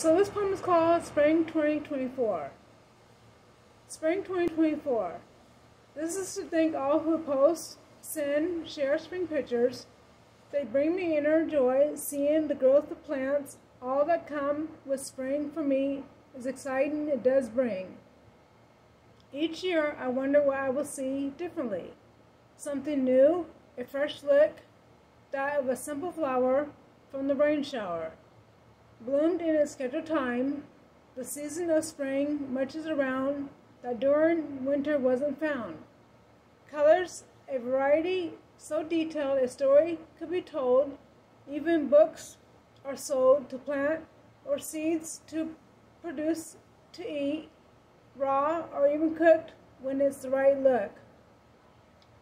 So this poem is called Spring 2024. Spring 2024. This is to thank all who post, send, share spring pictures. They bring me inner joy seeing the growth of plants. All that come with spring for me is exciting it does bring. Each year I wonder what I will see differently. Something new, a fresh look, that of a simple flower from the rain shower bloomed in its scheduled time. The season of spring much is around that during winter wasn't found. Colors, a variety so detailed a story could be told. Even books are sold to plant or seeds to produce to eat, raw or even cooked when it's the right look.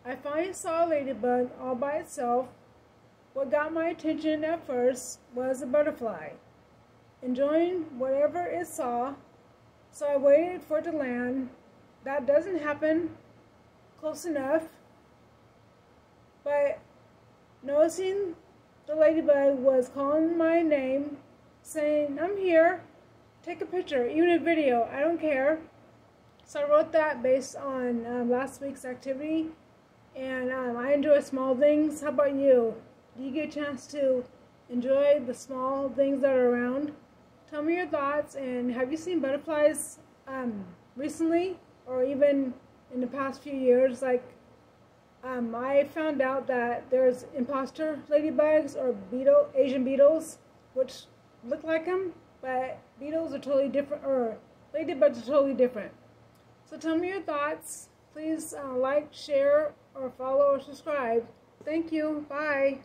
I finally saw a ladybug all by itself. What got my attention at first was a butterfly enjoying whatever it saw, so I waited for it to land. That doesn't happen close enough, but noticing the ladybug was calling my name, saying, I'm here, take a picture, even a video, I don't care. So I wrote that based on um, last week's activity, and um, I enjoy small things. How about you? Do you get a chance to enjoy the small things that are around? Tell me your thoughts, and have you seen butterflies um, recently, or even in the past few years? Like, um, I found out that there's imposter ladybugs or beetle Asian beetles, which look like them, but beetles are totally different, or ladybugs are totally different. So tell me your thoughts. Please uh, like, share, or follow or subscribe. Thank you. Bye.